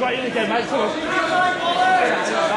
Right in again, mate. Come on.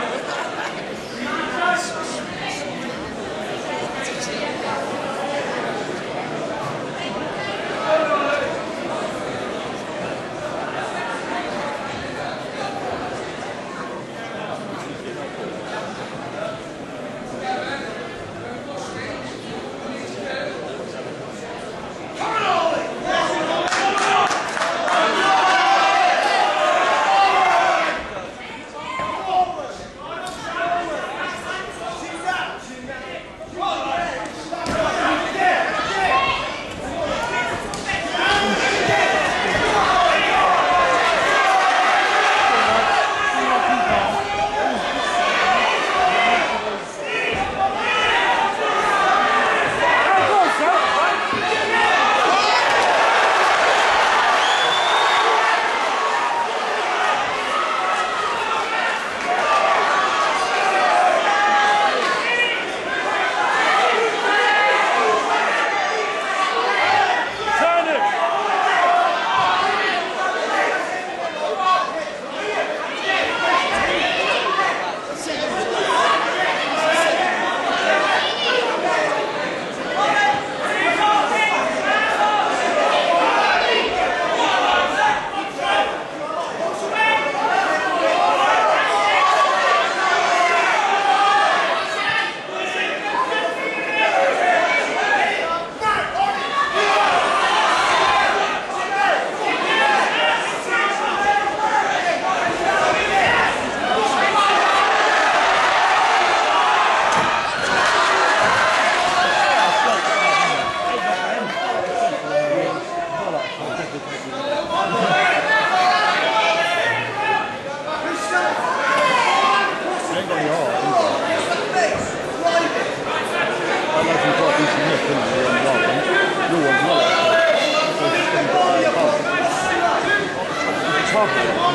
Oh,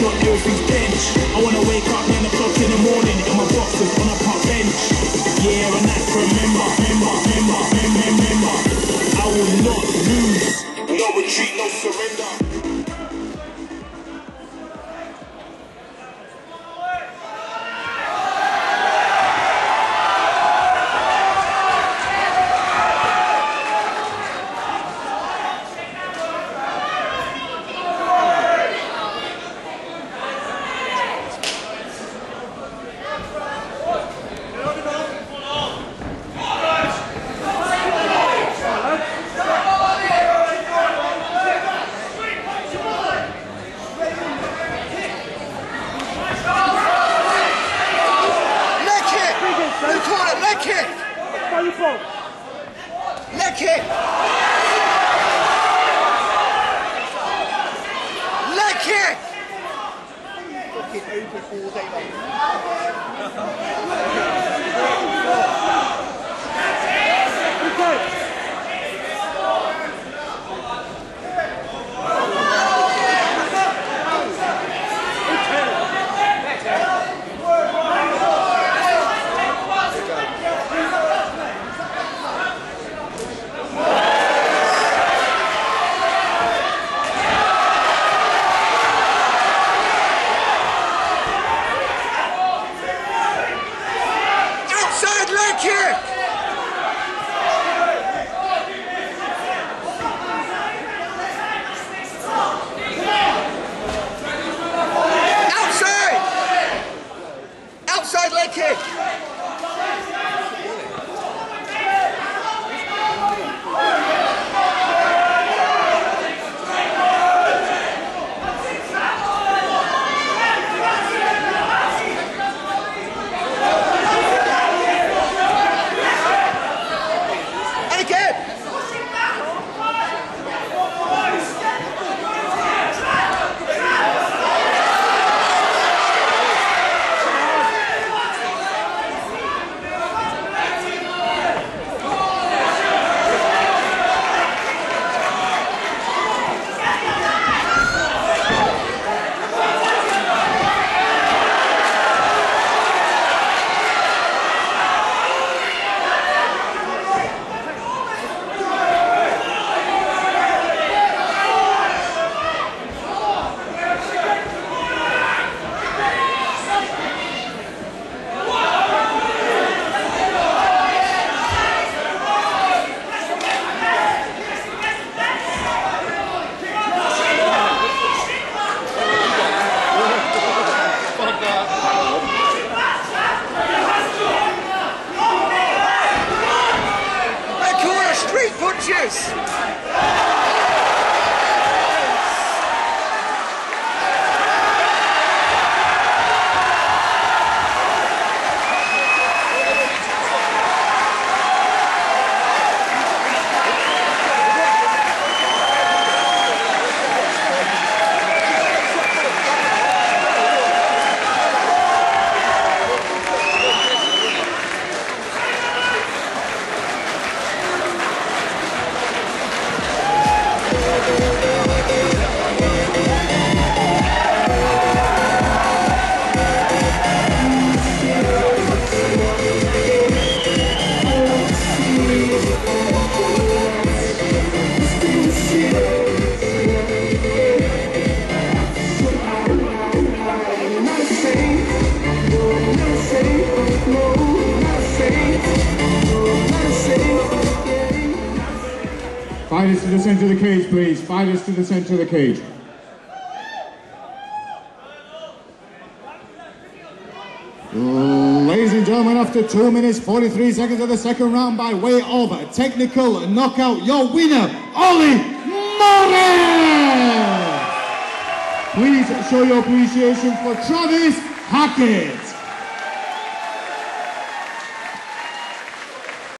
your every inch. I wanna wake up Lewo! Leki! Leki! Fucking open all day long. Fighters to the center of the cage, please. Fighters to the center of the cage. Ladies and gentlemen, after 2 minutes 43 seconds of the second round by way of a technical knockout, your winner, Ollie Morris! Please show your appreciation for Travis Hackett.